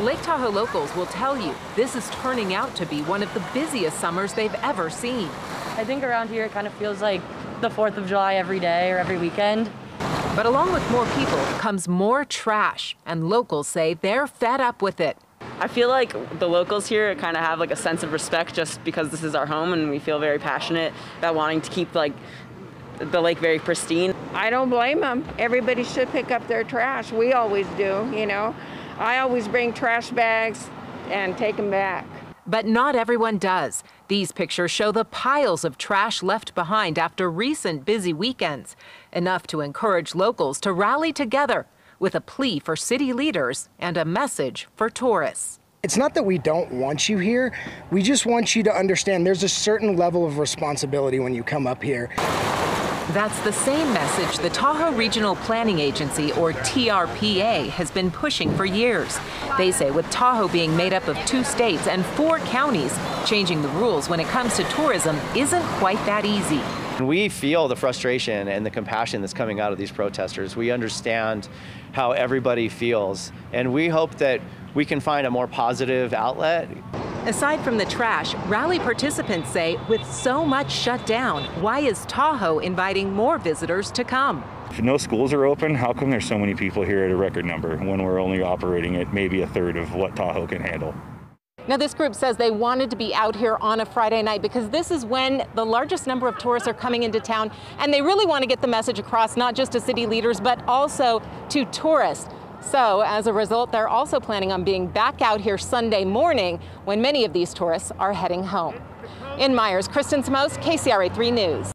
Lake Tahoe locals will tell you this is turning out to be one of the busiest summers they've ever seen. I think around here it kind of feels like the 4th of July every day or every weekend. But along with more people comes more trash, and locals say they're fed up with it. I feel like the locals here kind of have like a sense of respect just because this is our home and we feel very passionate about wanting to keep like the lake very pristine. I don't blame them. Everybody should pick up their trash. We always do, you know. I always bring trash bags and take them back. But not everyone does. These pictures show the piles of trash left behind after recent busy weekends, enough to encourage locals to rally together with a plea for city leaders and a message for tourists. It's not that we don't want you here, we just want you to understand there's a certain level of responsibility when you come up here. That's the same message the Tahoe Regional Planning Agency, or TRPA, has been pushing for years. They say with Tahoe being made up of two states and four counties, changing the rules when it comes to tourism isn't quite that easy. We feel the frustration and the compassion that's coming out of these protesters. We understand how everybody feels, and we hope that we can find a more positive outlet. Aside from the trash, rally participants say with so much shut down, why is Tahoe inviting more visitors to come? If no schools are open, how come there's so many people here at a record number when we're only operating at maybe a third of what Tahoe can handle? Now, this group says they wanted to be out here on a Friday night because this is when the largest number of tourists are coming into town, and they really want to get the message across not just to city leaders, but also to tourists. So, as a result, they're also planning on being back out here Sunday morning when many of these tourists are heading home. In Meyers, Kristen Samos, KCRA 3 News.